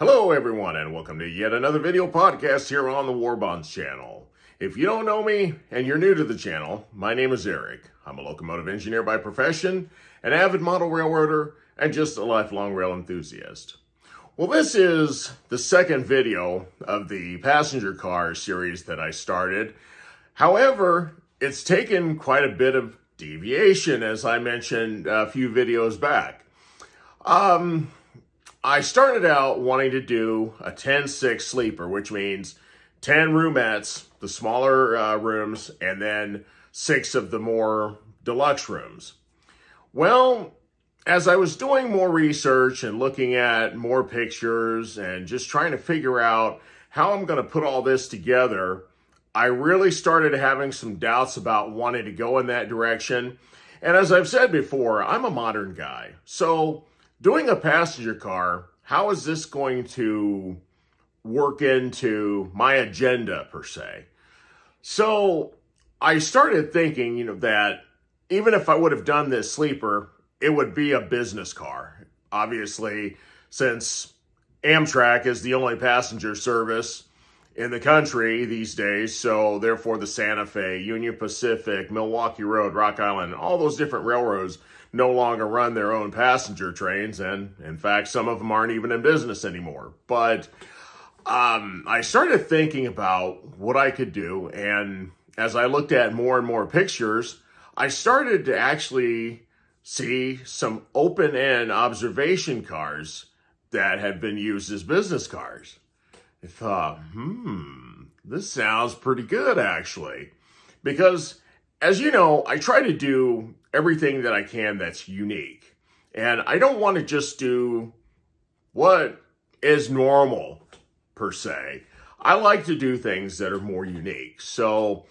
Hello everyone and welcome to yet another video podcast here on the War Bonds channel. If you don't know me and you're new to the channel, my name is Eric. I'm a locomotive engineer by profession, an avid model railroader, and just a lifelong rail enthusiast. Well, this is the second video of the passenger car series that I started. However, it's taken quite a bit of deviation, as I mentioned a few videos back. Um, I started out wanting to do a 10-6 sleeper, which means 10 roomettes, the smaller uh, rooms, and then six of the more deluxe rooms. Well, as I was doing more research and looking at more pictures and just trying to figure out how I'm going to put all this together, I really started having some doubts about wanting to go in that direction. And as I've said before, I'm a modern guy. So doing a passenger car, how is this going to work into my agenda per se? So I started thinking, you know, that even if I would have done this sleeper, it would be a business car. Obviously, since Amtrak is the only passenger service in the country these days, so therefore the Santa Fe, Union Pacific, Milwaukee Road, Rock Island, all those different railroads no longer run their own passenger trains, and in fact, some of them aren't even in business anymore. But um, I started thinking about what I could do, and as I looked at more and more pictures, I started to actually see some open-end observation cars that had been used as business cars. I thought, hmm, this sounds pretty good, actually. Because, as you know, I try to do everything that I can that's unique. And I don't want to just do what is normal, per se. I like to do things that are more unique. So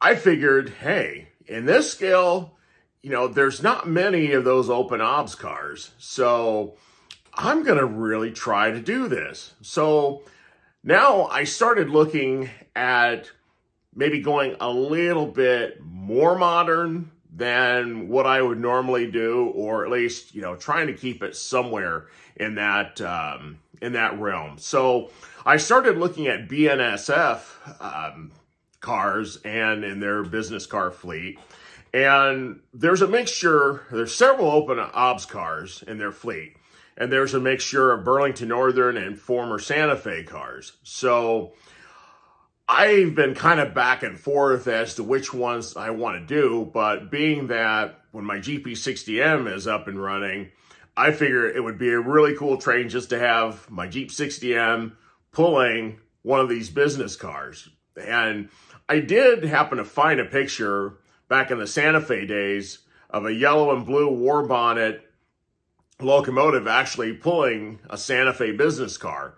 I figured, hey, in this scale, you know, there's not many of those open obs cars. So I'm going to really try to do this. So now I started looking at maybe going a little bit more modern than what I would normally do, or at least, you know, trying to keep it somewhere in that, um, in that realm. So I started looking at BNSF, um, cars and in their business car fleet. And there's a mixture, there's several open obs cars in their fleet. And there's a mixture of Burlington Northern and former Santa Fe cars. So I've been kind of back and forth as to which ones I want to do, but being that when my GP60M is up and running, I figure it would be a really cool train just to have my GP60M pulling one of these business cars. And I did happen to find a picture back in the Santa Fe days of a yellow and blue war bonnet locomotive actually pulling a Santa Fe business car.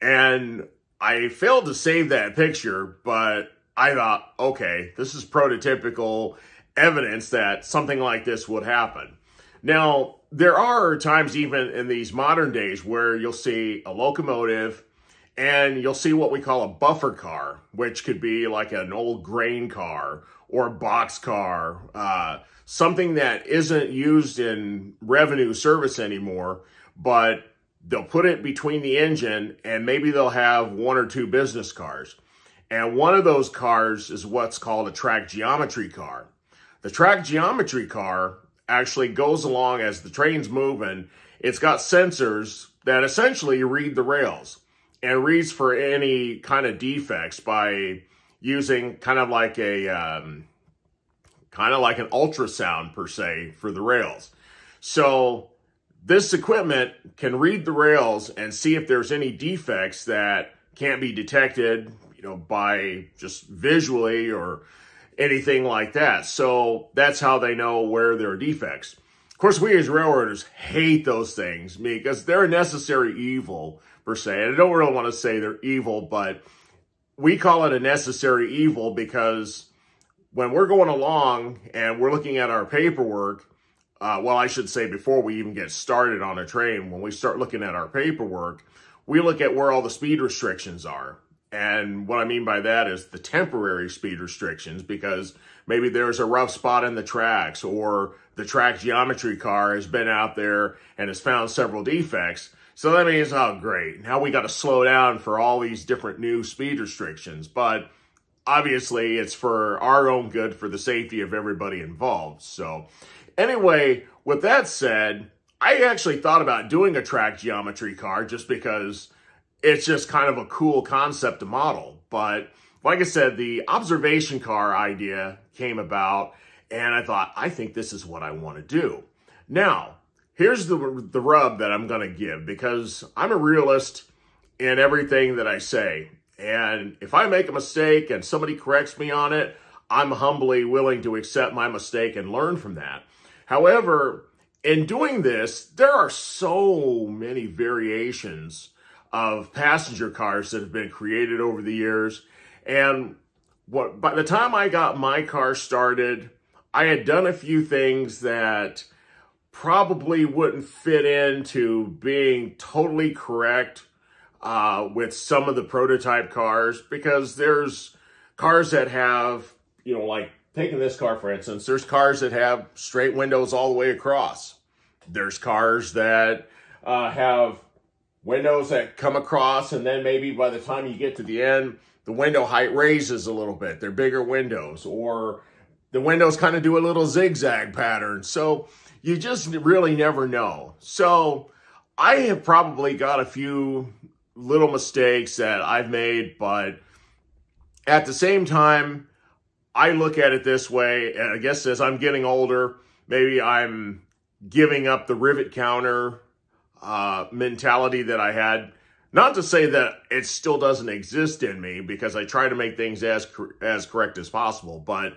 And I failed to save that picture, but I thought, okay, this is prototypical evidence that something like this would happen. Now, there are times even in these modern days where you'll see a locomotive and you'll see what we call a buffer car, which could be like an old grain car or a box car, uh, something that isn't used in revenue service anymore, but they'll put it between the engine and maybe they'll have one or two business cars. And one of those cars is what's called a track geometry car. The track geometry car actually goes along as the train's moving. It's got sensors that essentially read the rails and reads for any kind of defects by using kind of like a um, kind of like an ultrasound per se for the rails. So this equipment can read the rails and see if there's any defects that can't be detected, you know, by just visually or anything like that. So that's how they know where there are defects. Of course, we as railroaders hate those things because they're a necessary evil per se. And I don't really want to say they're evil, but we call it a necessary evil because when we're going along and we're looking at our paperwork, uh, well, I should say before we even get started on a train, when we start looking at our paperwork, we look at where all the speed restrictions are. And what I mean by that is the temporary speed restrictions because maybe there's a rough spot in the tracks or the track geometry car has been out there and has found several defects. So that means, oh, great. Now we got to slow down for all these different new speed restrictions. But obviously, it's for our own good, for the safety of everybody involved. So anyway, with that said, I actually thought about doing a track geometry car just because it's just kind of a cool concept to model. But like I said, the observation car idea came about and I thought, I think this is what I want to do. Now, here's the, the rub that I'm going to give because I'm a realist in everything that I say. And if I make a mistake and somebody corrects me on it, I'm humbly willing to accept my mistake and learn from that. However, in doing this, there are so many variations of passenger cars that have been created over the years. And what by the time I got my car started, I had done a few things that probably wouldn't fit into being totally correct uh, with some of the prototype cars because there's cars that have, you know, like taking this car, for instance, there's cars that have straight windows all the way across. There's cars that uh, have windows that come across and then maybe by the time you get to the end, the window height raises a little bit. They're bigger windows or the windows kind of do a little zigzag pattern. So you just really never know. So I have probably got a few little mistakes that I've made, but at the same time, I look at it this way, and I guess as I'm getting older, maybe I'm giving up the rivet counter uh, mentality that I had. Not to say that it still doesn't exist in me, because I try to make things as as correct as possible, but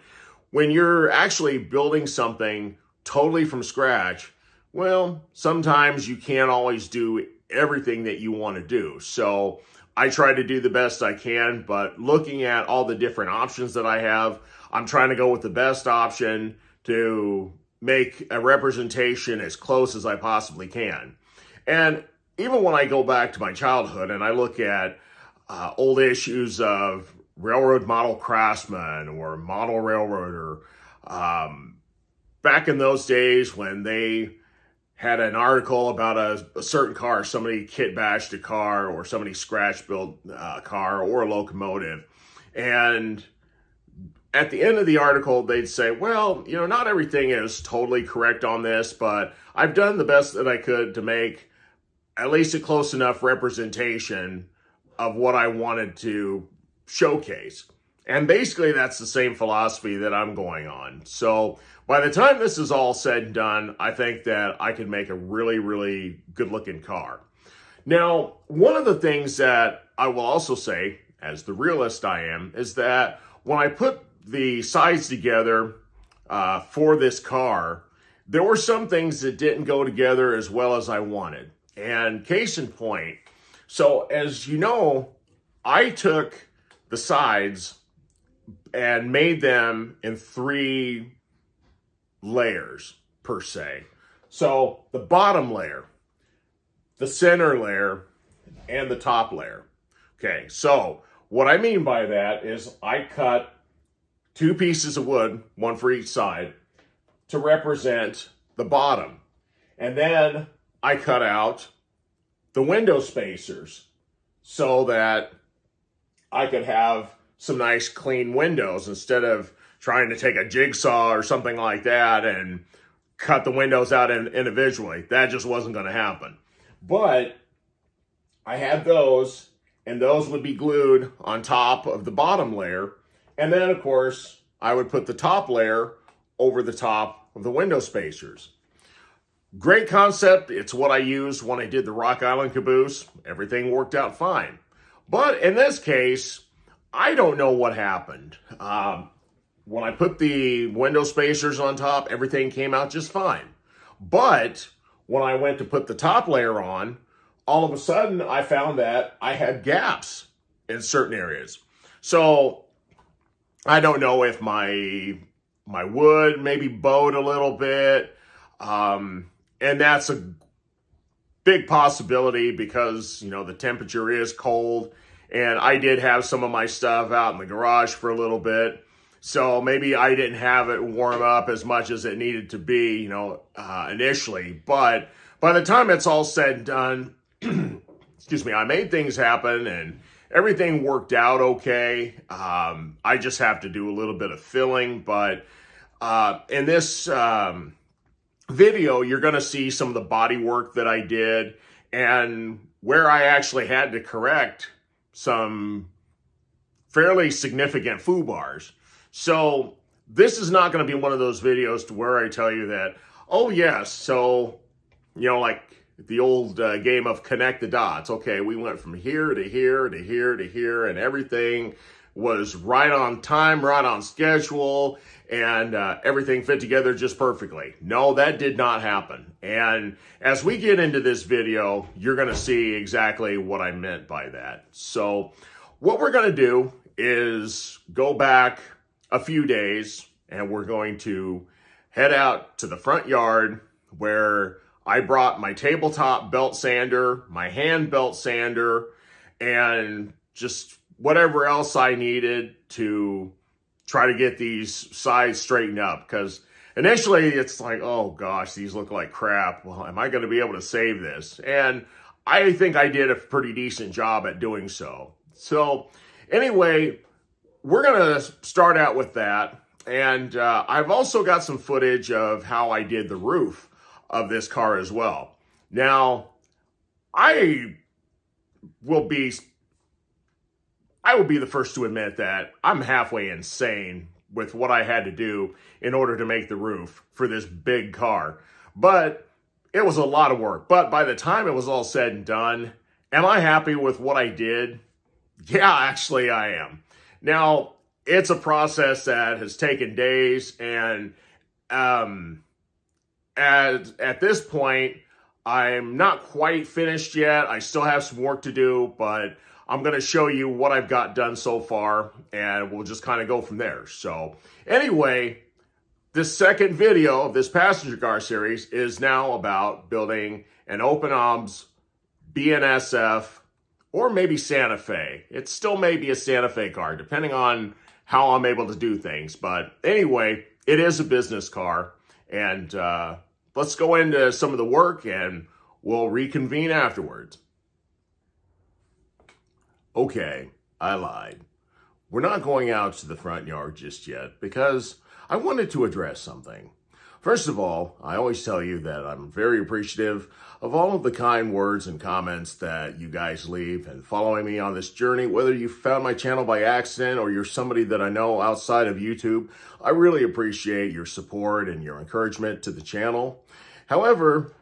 when you're actually building something totally from scratch, well, sometimes you can't always do everything that you want to do. So I try to do the best I can, but looking at all the different options that I have, I'm trying to go with the best option to make a representation as close as I possibly can. And even when I go back to my childhood and I look at uh, old issues of railroad model craftsman or model railroader. Um, back in those days when they had an article about a, a, certain car, somebody kit bashed a car or somebody scratch built uh, a car or a locomotive. And at the end of the article, they'd say, well, you know, not everything is totally correct on this, but I've done the best that I could to make at least a close enough representation of what I wanted to showcase. And basically, that's the same philosophy that I'm going on. So by the time this is all said and done, I think that I can make a really, really good looking car. Now, one of the things that I will also say, as the realist I am, is that when I put the sides together uh, for this car, there were some things that didn't go together as well as I wanted. And case in point, so as you know, I took the sides and made them in three layers per se. So the bottom layer, the center layer, and the top layer. Okay, so what I mean by that is I cut two pieces of wood, one for each side, to represent the bottom. And then I cut out the window spacers so that I could have some nice clean windows instead of trying to take a jigsaw or something like that and cut the windows out individually. That just wasn't going to happen. But I had those, and those would be glued on top of the bottom layer. And then, of course, I would put the top layer over the top of the window spacers. Great concept. It's what I used when I did the Rock Island caboose. Everything worked out fine. But in this case, I don't know what happened. Um, when I put the window spacers on top, everything came out just fine. But when I went to put the top layer on, all of a sudden I found that I had gaps in certain areas. So I don't know if my my wood maybe bowed a little bit. Um, and that's a big possibility because, you know, the temperature is cold and I did have some of my stuff out in the garage for a little bit. So maybe I didn't have it warm up as much as it needed to be, you know, uh, initially. But by the time it's all said and done, excuse me, I made things happen and everything worked out okay. Um, I just have to do a little bit of filling, but uh, in this um, video, you're going to see some of the body work that I did and where I actually had to correct some fairly significant foo bars. So this is not going to be one of those videos to where I tell you that, oh yes, so, you know, like the old uh, game of connect the dots. Okay, we went from here to here to here to here and everything was right on time, right on schedule, and uh, everything fit together just perfectly. No, that did not happen. And as we get into this video, you're going to see exactly what I meant by that. So what we're going to do is go back a few days and we're going to head out to the front yard where I brought my tabletop belt sander, my hand belt sander, and just whatever else I needed to try to get these sides straightened up. Because initially it's like, oh gosh, these look like crap. Well, am I going to be able to save this? And I think I did a pretty decent job at doing so. So anyway, we're going to start out with that. And uh, I've also got some footage of how I did the roof of this car as well. Now, I will be I will be the first to admit that I'm halfway insane with what I had to do in order to make the roof for this big car. But it was a lot of work. But by the time it was all said and done, am I happy with what I did? Yeah, actually I am. Now, it's a process that has taken days and um, at, at this point, I'm not quite finished yet. I still have some work to do, but I'm going to show you what I've got done so far, and we'll just kind of go from there. So anyway, this second video of this passenger car series is now about building an open arms BNSF or maybe Santa Fe. It still may be a Santa Fe car, depending on how I'm able to do things. But anyway, it is a business car. And uh, let's go into some of the work and we'll reconvene afterwards. Okay, I lied. We're not going out to the front yard just yet because I wanted to address something. First of all, I always tell you that I'm very appreciative of all of the kind words and comments that you guys leave and following me on this journey, whether you found my channel by accident or you're somebody that I know outside of YouTube, I really appreciate your support and your encouragement to the channel. However,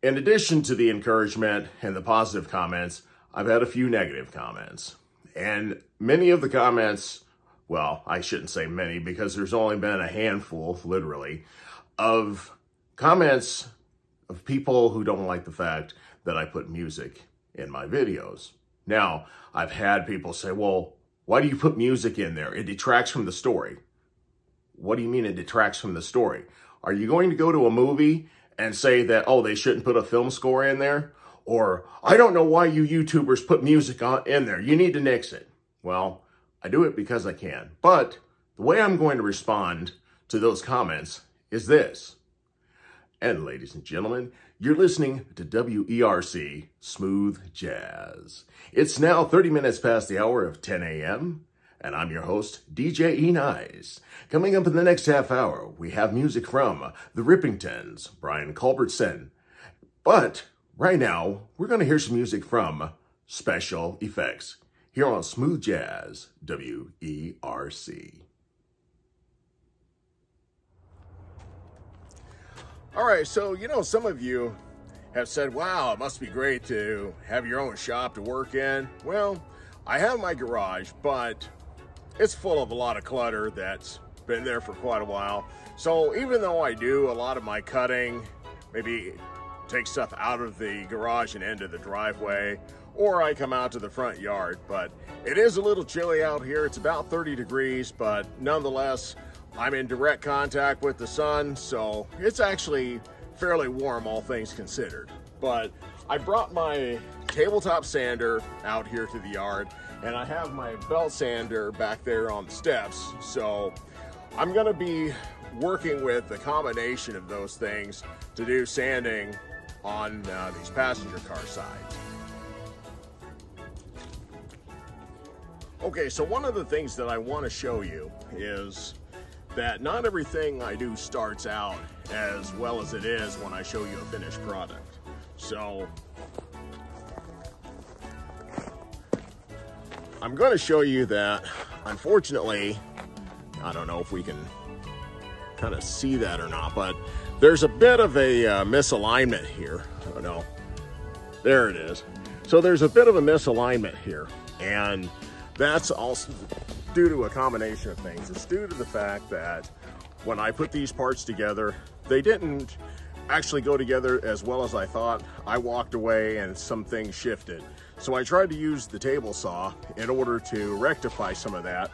in addition to the encouragement and the positive comments, I've had a few negative comments. And many of the comments, well, I shouldn't say many because there's only been a handful, literally, of comments of people who don't like the fact that I put music in my videos. Now, I've had people say, well, why do you put music in there? It detracts from the story. What do you mean it detracts from the story? Are you going to go to a movie and say that, oh, they shouldn't put a film score in there? Or, I don't know why you YouTubers put music on in there. You need to nix it. Well, I do it because I can. But the way I'm going to respond to those comments is this. And ladies and gentlemen, you're listening to WERC Smooth Jazz. It's now 30 minutes past the hour of 10 a.m., and I'm your host, DJ E. Nice. Coming up in the next half hour, we have music from The Rippingtons, Brian Culbertson. But right now, we're going to hear some music from Special EFX here on Smooth Jazz, WERC. All right, so you know, some of you have said, wow, it must be great to have your own shop to work in. Well, I have my garage, but it's full of a lot of clutter that's been there for quite a while. So even though I do a lot of my cutting, maybe take stuff out of the garage and into the driveway, or I come out to the front yard, but it is a little chilly out here. It's about 30 degrees, but nonetheless, I'm in direct contact with the sun, so it's actually fairly warm, all things considered. But I brought my tabletop sander out here to the yard, and I have my belt sander back there on the steps. So I'm gonna be working with the combination of those things to do sanding on uh, these passenger car sides. Okay, so one of the things that I want to show you is that not everything I do starts out as well as it is when I show you a finished product. So I'm going to show you that unfortunately, I don't know if we can kind of see that or not, but there's a bit of a uh, misalignment here. Oh no, there it is. So there's a bit of a misalignment here and that's also due to a combination of things. It's due to the fact that when I put these parts together, they didn't actually go together as well as I thought. I walked away and some things shifted. So I tried to use the table saw in order to rectify some of that.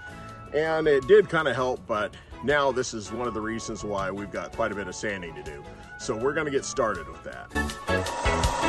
And it did kind of help, but now this is one of the reasons why we've got quite a bit of sanding to do. So we're gonna get started with that.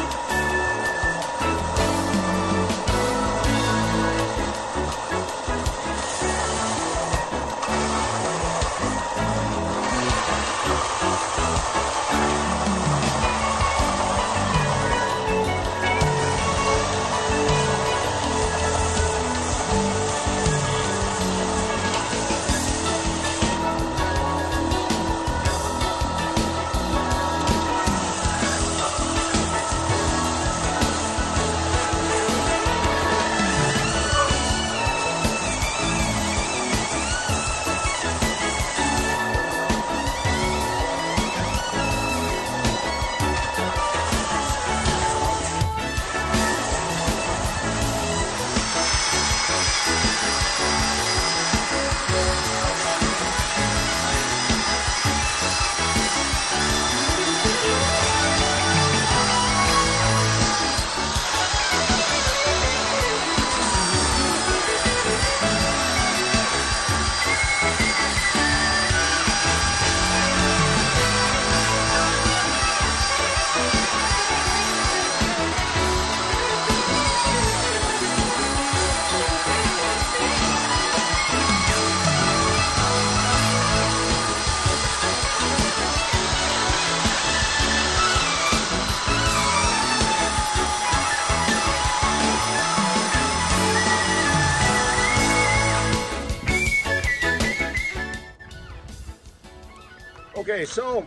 So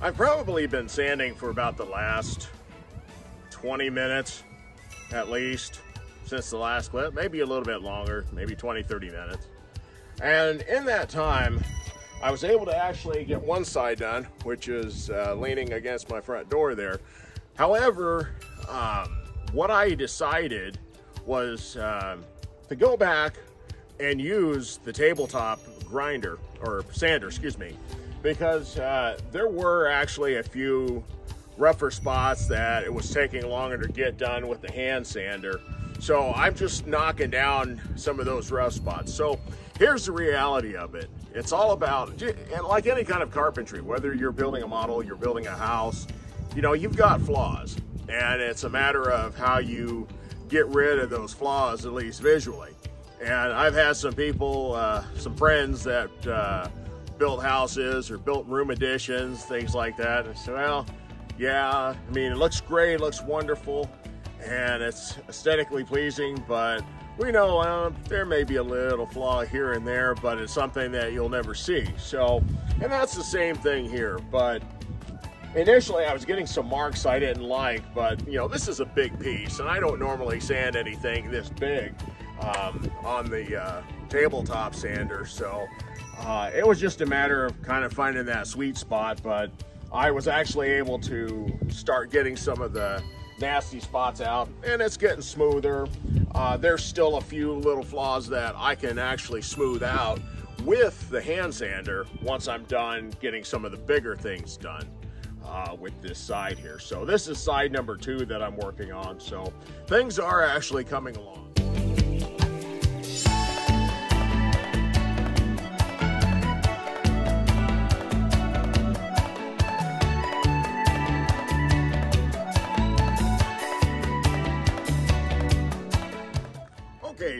I've probably been sanding for about the last 20 minutes at least since the last clip, maybe a little bit longer, maybe 20, 30 minutes. And in that time, I was able to actually get one side done, which is uh, leaning against my front door there. However, um, what I decided was um, to go back and use the tabletop grinder or sander, excuse me, because uh, there were actually a few rougher spots that it was taking longer to get done with the hand sander. So I'm just knocking down some of those rough spots. So here's the reality of it. It's all about, and like any kind of carpentry, whether you're building a model, you're building a house, you know, you've got flaws. And it's a matter of how you get rid of those flaws, at least visually. And I've had some people, uh, some friends that uh, built houses or built room additions, things like that. And so, well, yeah, I mean, it looks great, it looks wonderful, and it's aesthetically pleasing, but we know uh, there may be a little flaw here and there, but it's something that you'll never see. So, and that's the same thing here, but initially I was getting some marks I didn't like, but you know, this is a big piece, and I don't normally sand anything this big um, on the uh, tabletop sander, so uh, it was just a matter of kind of finding that sweet spot, but I was actually able to start getting some of the nasty spots out and it's getting smoother. Uh, there's still a few little flaws that I can actually smooth out with the hand sander once I'm done getting some of the bigger things done. Uh, with this side here. So this is side number two that I'm working on. So things are actually coming along.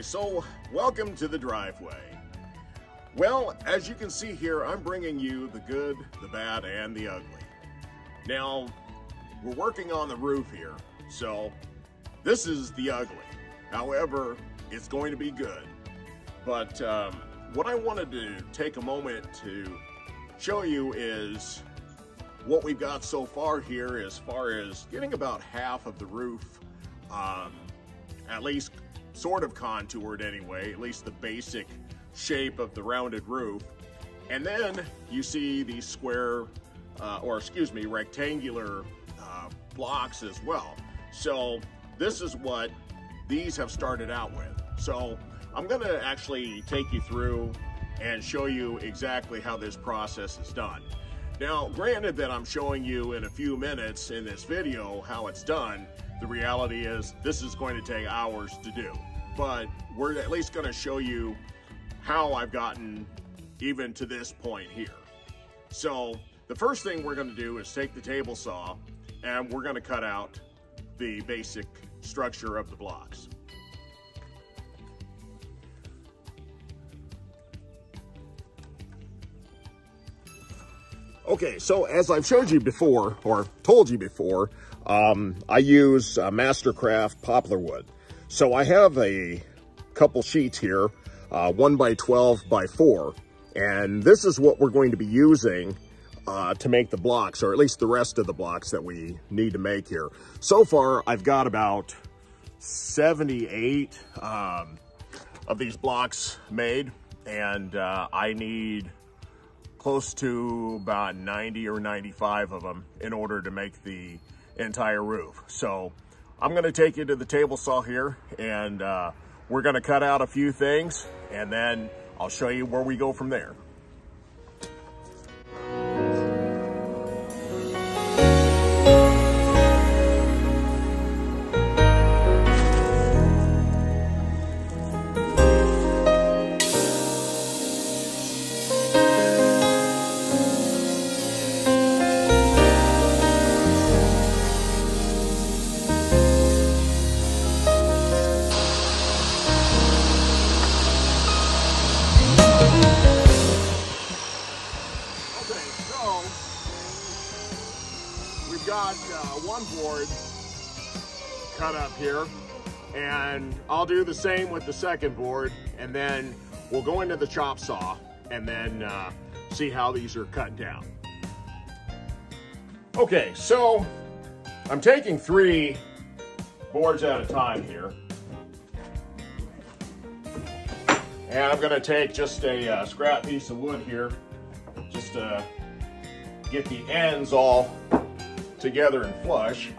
So welcome to the driveway. Well, as you can see here, I'm bringing you the good, the bad, and the ugly. Now, we're working on the roof here, so this is the ugly. However, it's going to be good. But um, what I wanted to take a moment to show you is what we've got so far here as far as getting about half of the roof um, at least sort of contoured anyway, at least the basic shape of the rounded roof. And then you see these square, uh, or excuse me, rectangular uh, blocks as well. So this is what these have started out with. So I'm gonna actually take you through and show you exactly how this process is done. Now, granted that I'm showing you in a few minutes in this video how it's done, the reality is this is going to take hours to do. But we're at least gonna show you how I've gotten even to this point here. So the first thing we're gonna do is take the table saw and we're gonna cut out the basic structure of the blocks. Okay, so as I've showed you before, or told you before, um, I use uh, Mastercraft poplar wood. So I have a couple sheets here, uh, 1 by 12 by 4, and this is what we're going to be using uh, to make the blocks, or at least the rest of the blocks that we need to make here. So far, I've got about 78 um, of these blocks made, and uh, I need close to about 90 or 95 of them in order to make the entire roof. So I'm gonna take you to the table saw here and uh, we're gonna cut out a few things and then I'll show you where we go from there. The same with the second board and then we'll go into the chop saw and then uh, see how these are cut down. Okay, so I'm taking three boards at a time here. And I'm gonna take just a uh, scrap piece of wood here, just to get the ends all together and flush.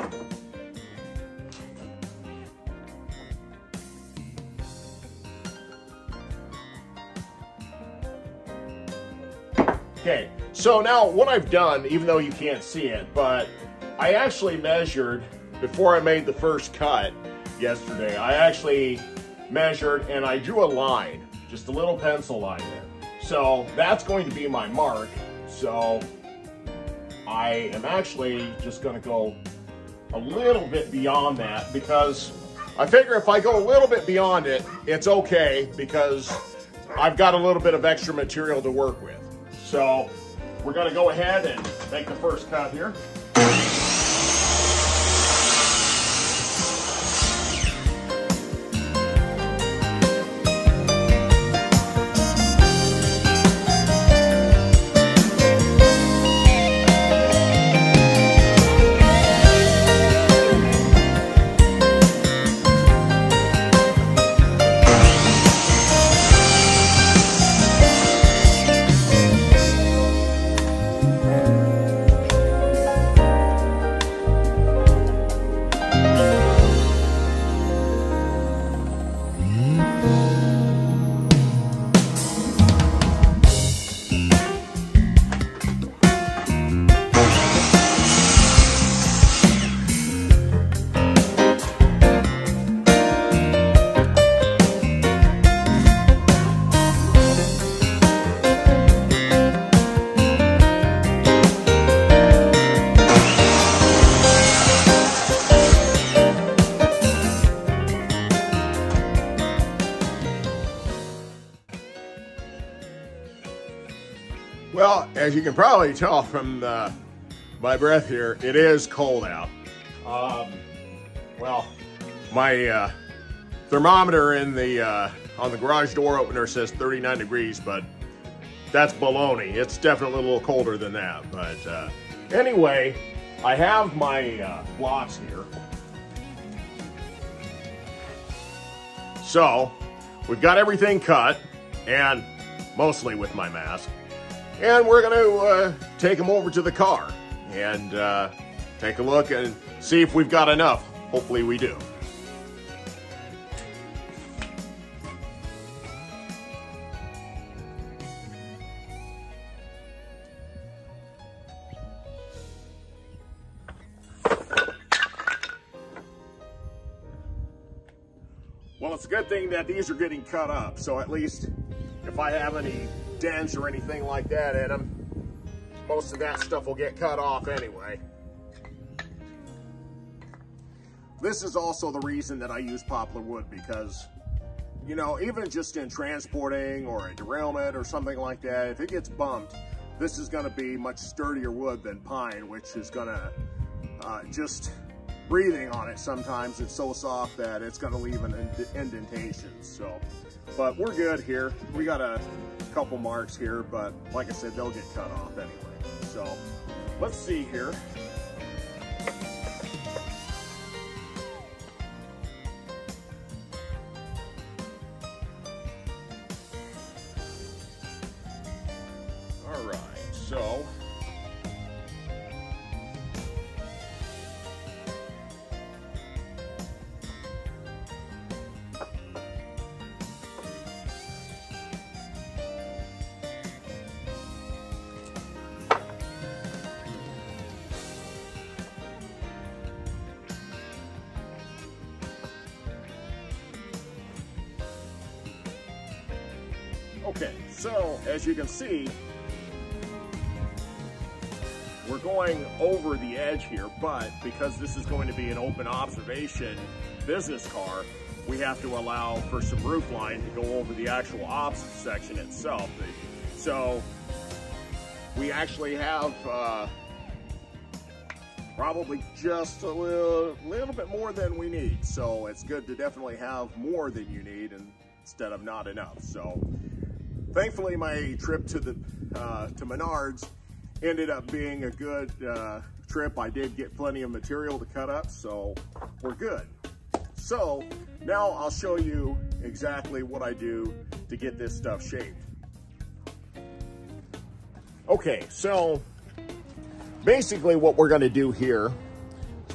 Okay, so now what I've done, even though you can't see it, but I actually measured before I made the first cut yesterday. I actually measured and I drew a line, just a little pencil line there. So that's going to be my mark. So I am actually just gonna go a little bit beyond that because I figure if I go a little bit beyond it, it's okay because I've got a little bit of extra material to work with. So we're gonna go ahead and make the first cut here. As you can probably tell from the, my breath here, it is cold out. Um, well, my uh, thermometer in the uh, on the garage door opener says 39 degrees, but that's baloney. It's definitely a little colder than that. But uh, anyway, I have my uh, blocks here. So we've got everything cut and mostly with my mask. And we're going to uh, take them over to the car and uh, take a look and see if we've got enough. Hopefully we do. Well, it's a good thing that these are getting cut up, so at least if I have any dents or anything like that in them, most of that stuff will get cut off anyway. This is also the reason that I use poplar wood because, you know, even just in transporting or a derailment or something like that, if it gets bumped, this is gonna be much sturdier wood than pine, which is gonna uh, just breathing on it sometimes. It's so soft that it's going to leave an indentation so. But we're good here. We got a couple marks here but like I said they'll get cut off anyway. So let's see here Okay, so as you can see, we're going over the edge here, but because this is going to be an open observation business car, we have to allow for some roof line to go over the actual obs section itself. So we actually have uh, probably just a little, little bit more than we need. So it's good to definitely have more than you need instead of not enough. So thankfully my trip to the uh, to Menards ended up being a good uh, trip. I did get plenty of material to cut up, so we're good. So now I'll show you exactly what I do to get this stuff shaped. Okay, so basically what we're gonna do here,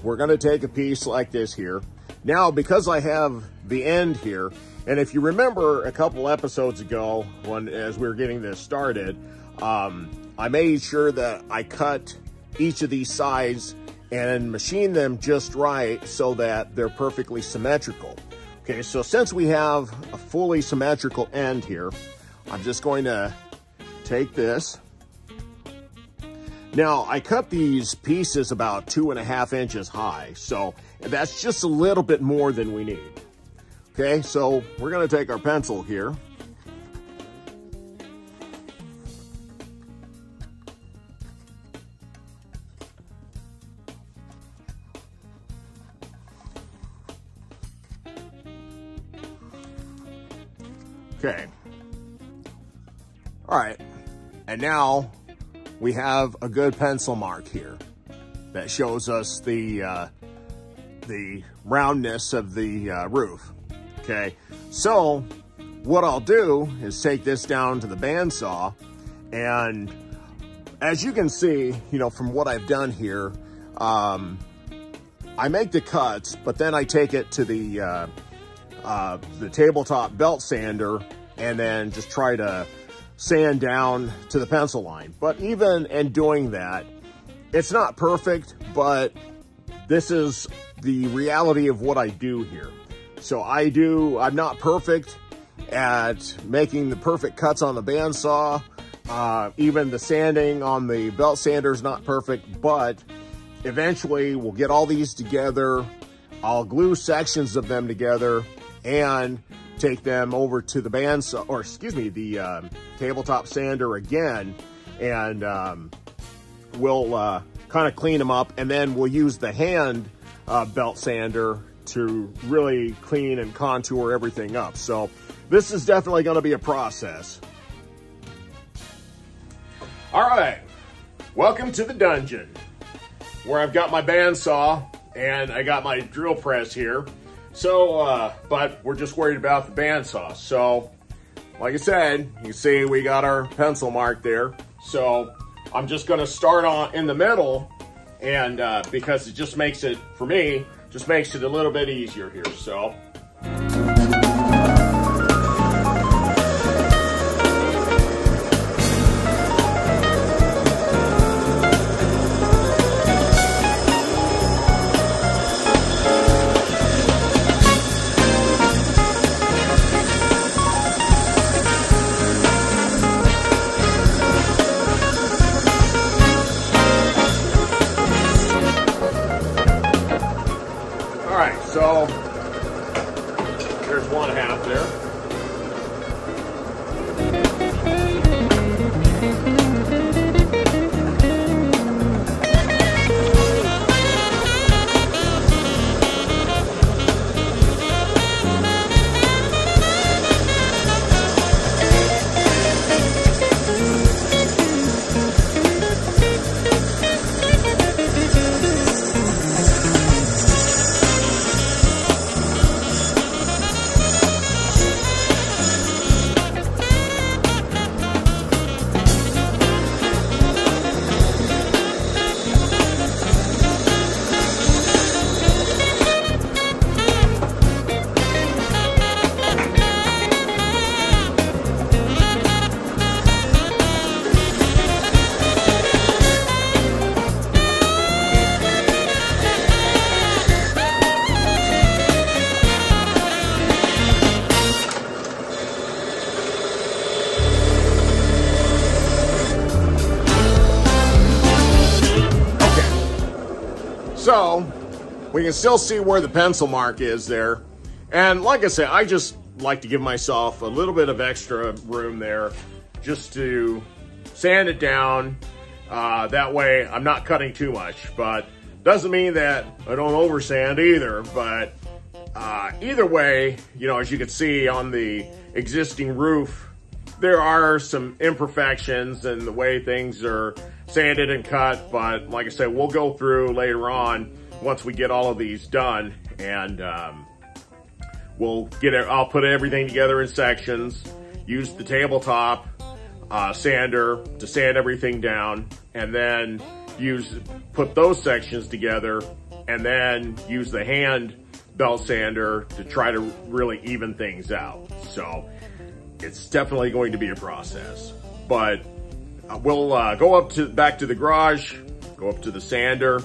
we're gonna take a piece like this here. Now, because I have the end here, and if you remember a couple episodes ago, when as we were getting this started, um, I made sure that I cut each of these sides and machine them just right so that they're perfectly symmetrical. Okay, so since we have a fully symmetrical end here, I'm just going to take this. Now, I cut these pieces about two and a half inches high, so that's just a little bit more than we need. Okay, so we're gonna take our pencil here. Okay. All right. And now we have a good pencil mark here that shows us the uh, the roundness of the uh, roof. Okay, so what I'll do is take this down to the bandsaw and as you can see, you know, from what I've done here, um, I make the cuts, but then I take it to the, uh, uh, the tabletop belt sander and then just try to sand down to the pencil line. But even in doing that, it's not perfect, but this is the reality of what I do here. So I do, I'm not perfect at making the perfect cuts on the bandsaw. Uh, even the sanding on the belt sander is not perfect, but eventually we'll get all these together. I'll glue sections of them together and take them over to the bandsaw, or excuse me, the um, tabletop sander again, and um, we'll uh, kind of clean them up, and then we'll use the hand uh, belt sander to really clean and contour everything up. So this is definitely going to be a process. All right, welcome to the dungeon where I've got my bandsaw and I got my drill press here. So, uh, but we're just worried about the bandsaw. So, like I said, you see we got our pencil mark there. So I'm just gonna start on in the middle and uh, because it just makes it, for me, just makes it a little bit easier here. So we can still see where the pencil mark is there. And like I said, I just like to give myself a little bit of extra room there just to sand it down. Uh, that way I'm not cutting too much, but doesn't mean that I don't over sand either. But uh, either way, you know, as you can see on the existing roof, there are some imperfections in the way things are sanded and cut, but like I said, we'll go through later on once we get all of these done and um, we'll get it, I'll put everything together in sections, use the tabletop uh, sander to sand everything down and then use, put those sections together and then use the hand belt sander to try to really even things out. So it's definitely going to be a process, but uh, we'll uh, go up to back to the garage, go up to the sander,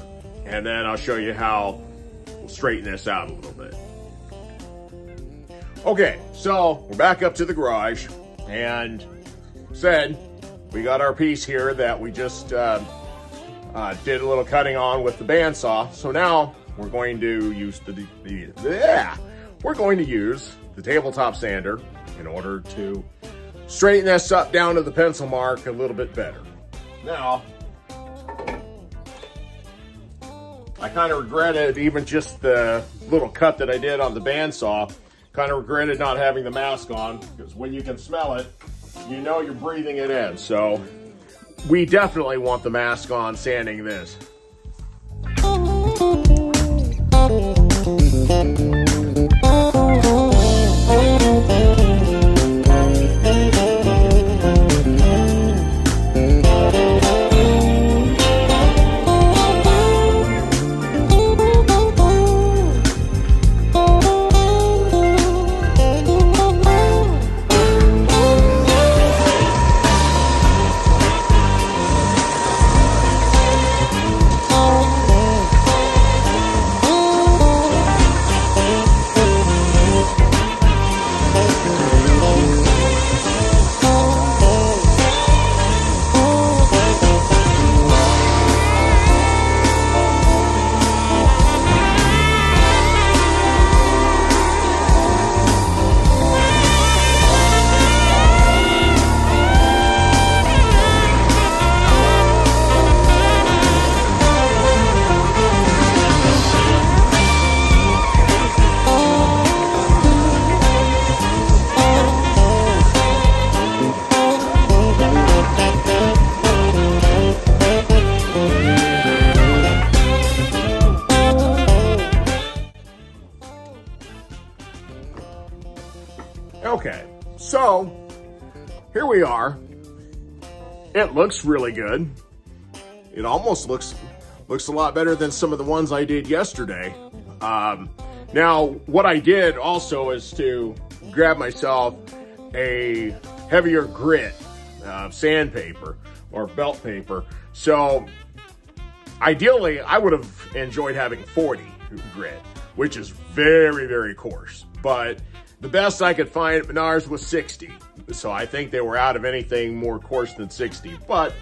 and then I'll show you how we'll straighten this out a little bit. Okay, so we're back up to the garage, and said we got our piece here that we just uh, uh, did a little cutting on with the bandsaw. So now we're going to use the, the yeah, we're going to use the tabletop sander in order to straighten this up down to the pencil mark a little bit better. Now, I kind of regretted even just the little cut that I did on the bandsaw. Kind of regretted not having the mask on because when you can smell it, you know you're breathing it in. So we definitely want the mask on sanding this. Looks really good. It almost looks looks a lot better than some of the ones I did yesterday. Um, now, what I did also is to grab myself a heavier grit uh, sandpaper or belt paper. So ideally, I would have enjoyed having 40 grit, which is very, very coarse. But the best I could find at Menards was 60. So I think they were out of anything more coarse than 60. But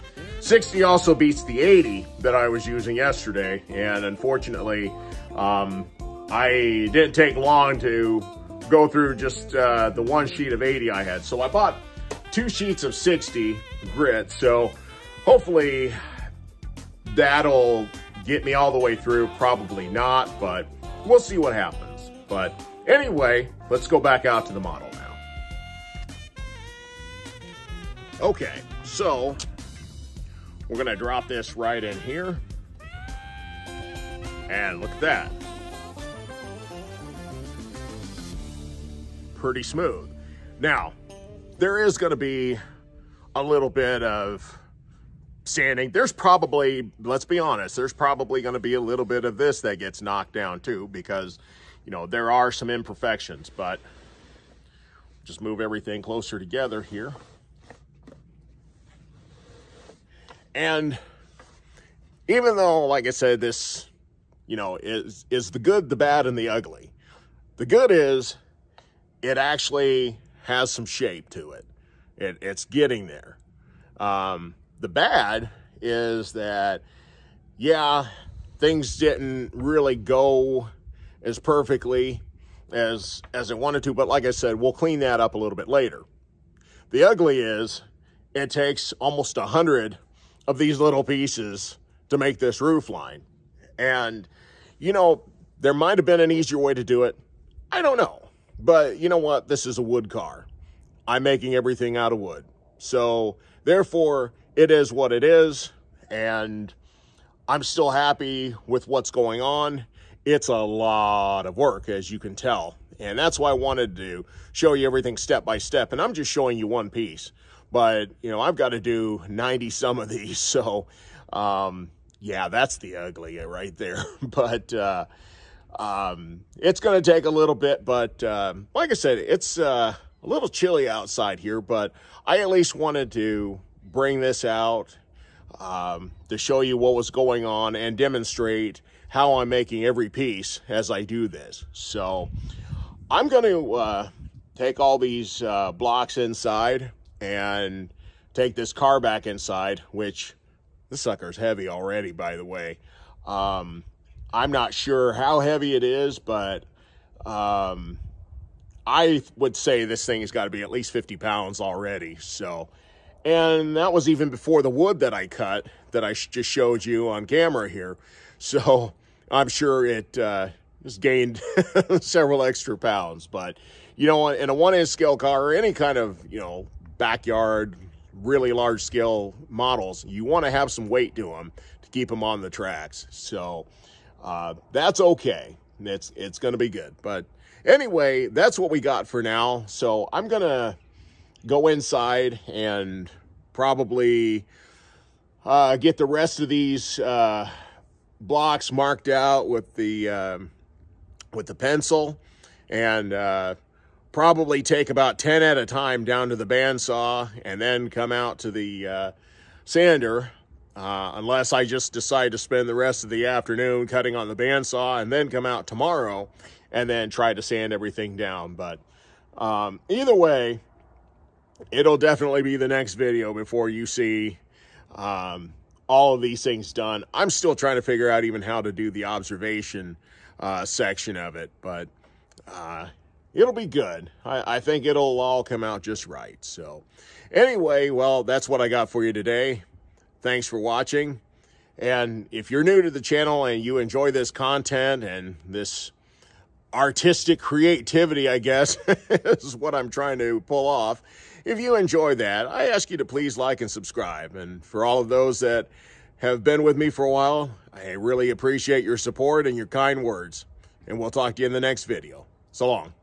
60 also beats the 80 that I was using yesterday. And unfortunately, um, I didn't take long to go through just uh, the one sheet of 80 I had. So I bought two sheets of 60 grit. So hopefully that'll get me all the way through. Probably not, but we'll see what happens. But anyway, let's go back out to the model now. Okay, so we're gonna drop this right in here. And look at that. Pretty smooth. Now, there is gonna be a little bit of sanding. There's probably, let's be honest, there's probably to be a little bit of this that gets knocked down too because, you know, there are some imperfections, but just move everything closer together here. And even though, like I said, this, you know, is, is the good, the bad, and the ugly. The good is it actually has some shape to it. it it's getting there. Um, the bad is that, yeah, things didn't really go as perfectly as as it wanted to, but like I said, we'll clean that up a little bit later. The ugly is it takes almost a hundred of these little pieces to make this roof line. And, you know, there might have been an easier way to do it. I don't know. But you know what? This is a wood car. I'm making everything out of wood. So therefore, it is what it is. And I'm still happy with what's going on. It's a lot of work, as you can tell. And that's why I wanted to show you everything step by step. And I'm just showing you one piece. But, you know, I've got to do 90 some of these. So, um, yeah, that's the ugly right there. but, uh, um, it's going to take a little bit. But, uh, like I said, it's uh, a little chilly outside here. But I at least wanted to bring this out um, to show you what was going on and demonstrate how I'm making every piece as I do this. So I'm going to uh, take all these uh, blocks inside and take this car back inside, which this sucker's heavy already, by the way. Um, I'm not sure how heavy it is, but um, I would say this thing has got to be at least 50 pounds already. So and that was even before the wood that I cut that I just showed you on camera here. So I'm sure it uh, just gained several extra pounds. But, you know, in a one-inch scale car or any kind of, you know, backyard, really large scale models, you want to have some weight to them to keep them on the tracks. So uh, that's okay. It's, it's going to be good. But anyway, that's what we got for now. So I'm going to go inside and probably uh, get the rest of these uh, blocks marked out with the um, with the pencil and uh, probably take about 10 at a time down to the bandsaw and then come out to the uh, sander uh, unless I just decide to spend the rest of the afternoon cutting on the bandsaw and then come out tomorrow and then try to sand everything down. But um, either way, it'll definitely be the next video before you see um, all of these things done. I'm still trying to figure out even how to do the observation uh, section of it, but uh, it'll be good. I, I, think it'll all come out just right. So anyway, well, that's what I got for you today. Thanks for watching. And if you're new to the channel and you enjoy this content and this artistic creativity, I guess, is what I'm trying to pull off. If you enjoy that, I ask you to please like and subscribe. And for all of those that have been with me for a while, I really appreciate your support and your kind words. And we'll talk to you in the next video. So long.